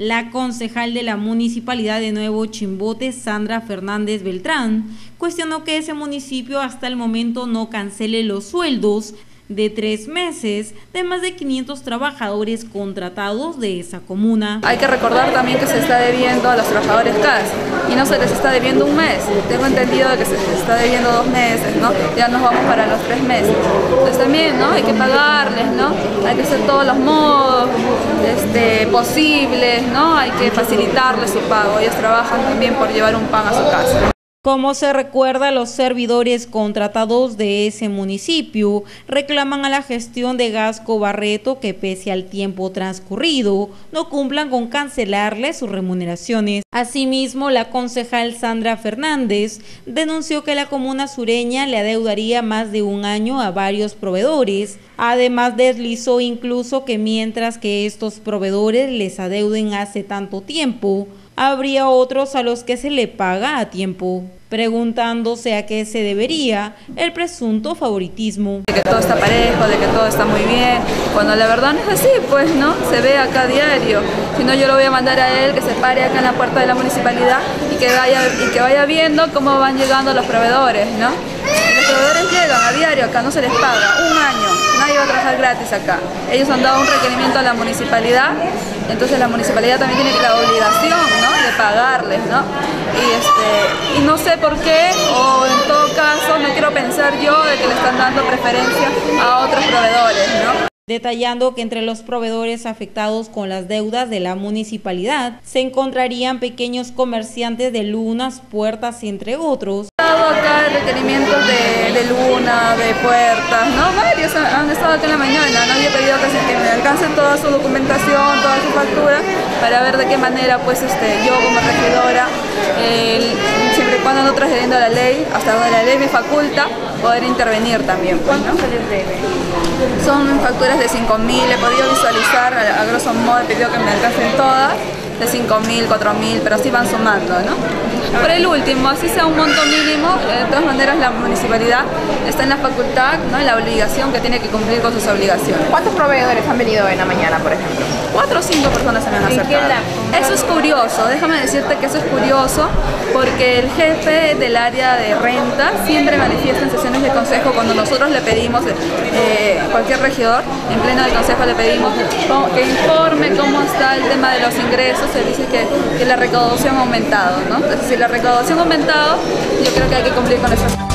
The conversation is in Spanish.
la concejal de la municipalidad de Nuevo Chimbote, Sandra Fernández Beltrán, cuestionó que ese municipio hasta el momento no cancele los sueldos de tres meses de más de 500 trabajadores contratados de esa comuna. Hay que recordar también que se está debiendo a los trabajadores CAS y no se les está debiendo un mes. Tengo entendido que se les está debiendo dos meses, ¿no? Ya nos vamos para los tres meses. Entonces también, ¿no? Hay que pagarles, ¿no? Hay que hacer todos los modos este, posibles, ¿no? Hay que facilitarles su pago. Ellos trabajan también por llevar un pan a su casa. Como se recuerda, los servidores contratados de ese municipio reclaman a la gestión de Gasco Barreto que pese al tiempo transcurrido no cumplan con cancelarles sus remuneraciones. Asimismo, la concejal Sandra Fernández denunció que la comuna sureña le adeudaría más de un año a varios proveedores. Además, deslizó incluso que mientras que estos proveedores les adeuden hace tanto tiempo, habría otros a los que se le paga a tiempo, preguntándose a qué se debería el presunto favoritismo. De que todo está parejo, de que todo está muy bien, cuando la verdad no es así, pues no, se ve acá a diario. Si no, yo lo voy a mandar a él que se pare acá en la puerta de la municipalidad y que vaya, y que vaya viendo cómo van llegando los proveedores, ¿no? los proveedores llegan a diario, acá no se les paga, un año, nadie va a trabajar gratis acá. Ellos han dado un requerimiento a la municipalidad, entonces la municipalidad también tiene la obligación pagarles, ¿no? Y, este, y no sé por qué, o en todo caso, no quiero pensar yo de que le están dando preferencia a otros proveedores, ¿no? detallando que entre los proveedores afectados con las deudas de la municipalidad se encontrarían pequeños comerciantes de lunas, puertas, entre otros. acá requerimientos de, de, luna, de puertas, ¿no? Varios han estado acá en la mañana, ¿no? Yo he pedido que, me alcancen toda su documentación, toda su factura, para ver de qué manera, pues, este, yo como regidora, siempre y cuando no trascendiendo la ley, hasta donde la ley me faculta, poder intervenir también. Pues, ¿Cuánto se les debe? Son facturas de 5.000, he podido visualizar, a, grosso modo he pedido que me alcancen todas, de 5.000, 4.000, pero así van sumando, ¿no? Por el último, así sea un monto mínimo, de todas maneras la municipalidad está en la facultad, ¿no? en la obligación que tiene que cumplir con sus obligaciones. ¿Cuántos proveedores han venido en la mañana, por ejemplo? Cuatro o cinco personas se me han acercado. Eso es curioso, déjame decirte que eso es curioso porque el jefe del área de renta siempre manifiesta en sesiones de consejo cuando nosotros le pedimos, eh, cualquier regidor, en pleno del consejo le pedimos que informe cómo está el tema de los ingresos, se dice que, la recaudación ha aumentado, ¿no? Entonces, si la recaudación ha aumentado, yo creo que hay que cumplir con eso.